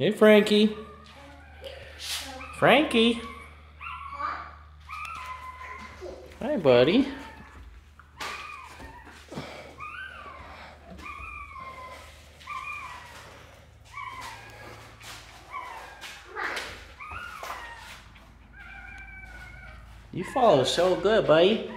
Hey, Frankie. Frankie. Hi, buddy. You follow so good, buddy.